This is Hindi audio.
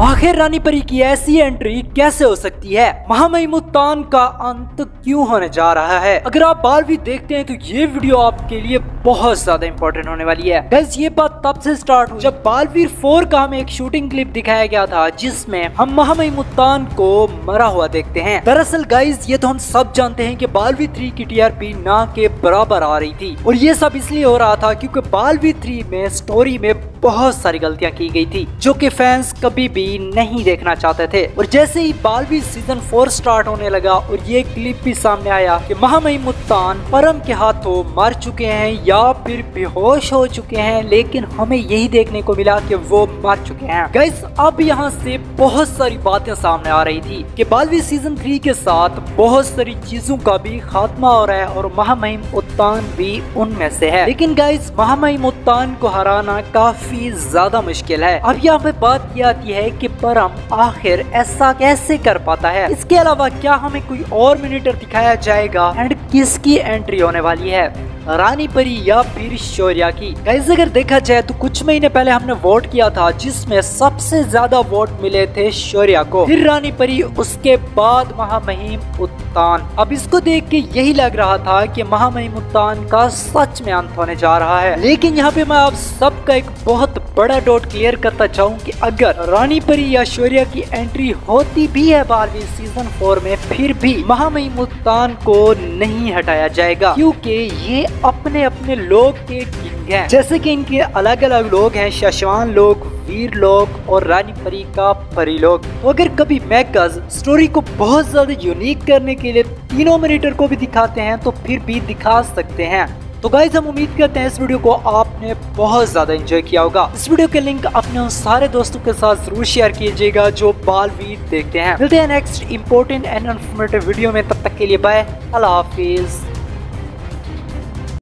आखिर रानी परी की ऐसी एंट्री कैसे हो सकती है? महामहिम मुल्तान का अंत क्यों होने जा रहा है? अगर आप बारहवीं देखते हैं तो ये वीडियो आपके लिए बहुत ज़्यादा इंपॉर्टेंट होने वाली है। गैस ये बात तब से स्टार्ट हुई जब बालवीर फोर का हमें एक शूटिंग क्लिप दिखाया गया था, जिसमें हम महामहिम मुल्तान को मरा हुआ देखते हैं। दरअसल गाइज़ ये तो हम सब जानते हैं कि बालवीर थ्री की टीआरपी ना के बराबर आ रही थी। और ये सब इसलिए हो रहा था क्योंकि बालवीर थ्री में स्टोरी में बहुत सारी गलतियाँ की गई थी, जो कि फैंस कभी भी नहीं देखना चाहते थे। और जैसे ही बालवी सीज़न फोर स्टार्ट होने लगा और ये क्लिप भी सामने आया कि महामहिम मुत्तान परम के हाथों मर चुके हैं या फिर बेहोश हो चुके हैं, लेकिन हमें यही देखने को मिला कि वो मर चुके हैं। गैस अब यहाँ से बहुत सारी बातें सामने आ रही थी कि बालवी सीज़न थ्री के साथ बहुत सारी चीज़ों का भी खात्मा हो रहा है और महामहिम उत्तान भी उनमें से है। लेकिन गाइस महामहिम उत्तान को हराना काफ़ी काफ़ी ज़्यादा मुश्किल है। अब यहाँ पे बात की आती है कि परम आखिर ऐसा कैसे कर पाता है। इसके अलावा क्या हमें कोई और मिनिटर दिखाया जाएगा? एंड किसकी एंट्री होने वाली है? रानी परी या फिर शौर्या की। गाइज़ अगर देखा जाए तो कुछ महीने पहले हमने वोट किया था, जिसमें सबसे ज़्यादा वोट मिले थे शौर्या को। फिर रानी परी उसके बाद महामहिम उत्तान। अब इसको देख के यही लग रहा था कि महामहिम उत्तान का सच में अंत होने जा रहा है। लेकिन यहाँ पे मैं आप सबका एक बहुत बड़ा डॉट क्लियर करता चाहूँ कि अगर रानी परी या शौर्या की एंट्री होती भी है बारहवीं सीज़न फोर में, फिर भी महामहिम उत्तान को नहीं हटाया जाएगा, क्योंकि ये अपने अपने लोग के किंग हैं। जैसे कि इनके अलग अलग लोग हैं शशवान लोग, वीर लोग और रानी परी का परी लोग। तो अगर कभी मैकर्स स्टोरी को बहुत ज़्यादा यूनिक करने के लिए तीनों मिनीटर को भी दिखाते हैं तो फिर भी दिखा सकते हैं। तो गाइज़ हम उम्मीद करते हैं इस वीडियो को आपने बहुत ज़्यादा एंजॉय किया होगा। इस वीडियो के लिंक अपने उन सारे दोस्तों के साथ ज़रूर शेयर कीजिएगा, जो बाल वीर देखते हैं। मिलते हैं next important and informative video में, तब तक के लिए बाय अल्लाह हाफिज।